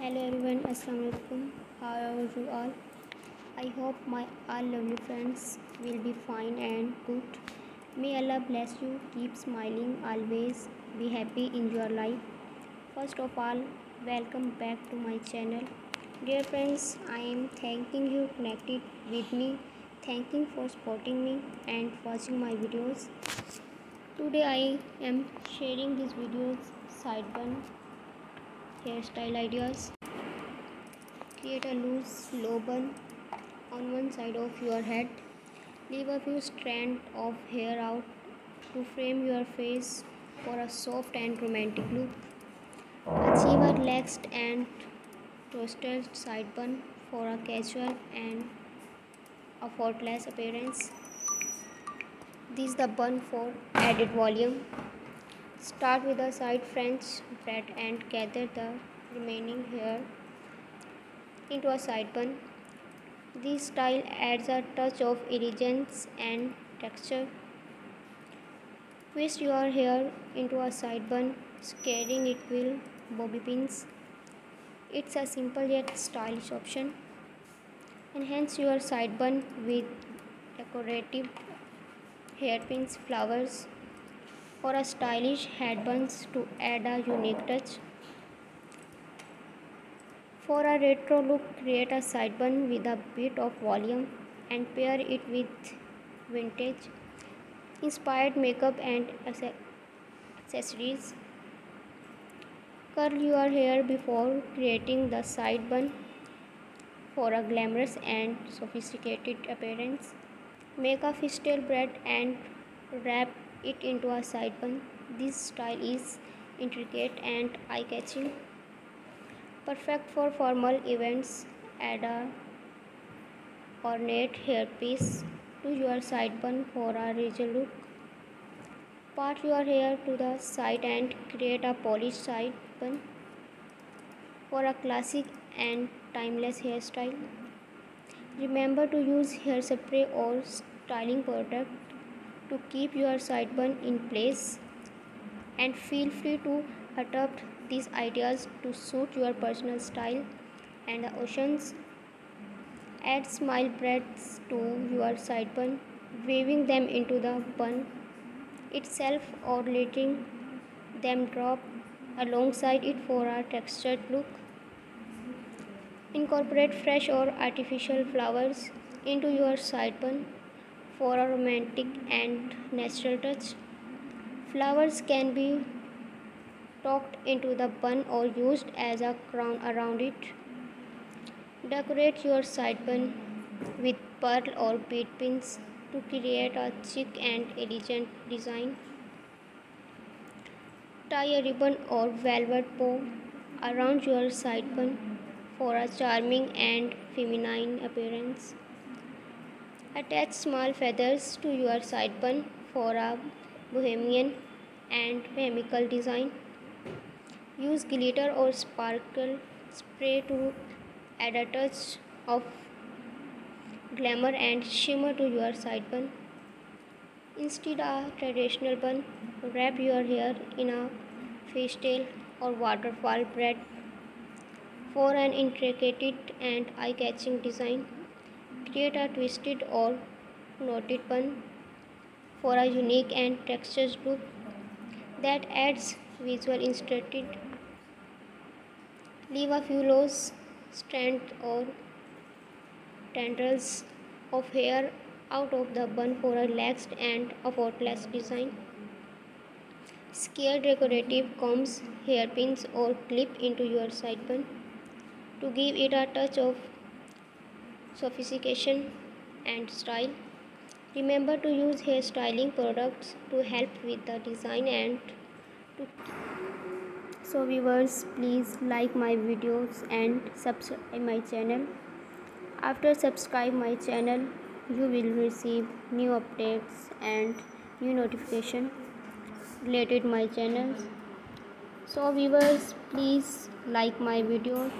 Hello everyone, Assalamu alaikum. How are you all? I hope my all lovely friends will be fine and good. May Allah bless you. Keep smiling always. Be happy in your life. First of all, welcome back to my channel. Dear friends, I am thanking you connected with me. Thanking for supporting me and watching my videos. Today I am sharing these videos side bun hairstyle ideas. Create a loose low bun on one side of your head. Leave a few strands of hair out to frame your face for a soft and romantic look. Achieve a relaxed and twisted side bun for a casual and effortless appearance. This is the bun for added volume Start with the side French braid and gather the remaining hair into a side bun. This style adds a touch of elegance and texture. Twist your hair into a side bun, scaring it with bobby pins. It's a simple yet stylish option. Enhance your side bun with decorative hairpins, flowers, or a stylish headbands to add a unique touch. For a retro look, create a sidebun with a bit of volume and pair it with vintage inspired makeup and accessories. Curl your hair before creating the side bun for a glamorous and sophisticated appearance. Make a fishtail braid and wrap it into a side bun. This style is intricate and eye-catching. Perfect for formal events. Add a ornate hairpiece to your side bun for a regal look. Part your hair to the side and create a polished side bun for a classic and timeless hairstyle. Remember to use hair spray or styling product to keep your side bun in place and feel free to adapt these ideas to suit your personal style and the oceans. Add smile braids to your side bun, weaving them into the bun itself or letting them drop alongside it for a textured look. Incorporate fresh or artificial flowers into your side bun for a romantic and natural touch. Flowers can be tucked into the bun or used as a crown around it. Decorate your side bun with pearl or bead pins to create a chic and elegant design. Tie a ribbon or velvet bow around your side bun for a charming and feminine appearance. Attach small feathers to your side bun for a bohemian and whimsical design. Use glitter or sparkle spray to add a touch of glamour and shimmer to your side bun. Instead of traditional bun, wrap your hair in a fishtail or waterfall braid for an intricate and eye-catching design. Create a twisted or knotted bun for a unique and textured look that adds visual interest. Leave a few loose strands or tendrils of hair out of the bun for a relaxed and effortless design. Scare decorative combs, hairpins or clip into your side bun to give it a touch of sophistication and style. Remember to use hair styling products to help with the design and to so viewers please like my videos and subscribe my channel. After subscribe my channel you will receive new updates and new notification related my channels. So viewers please like my video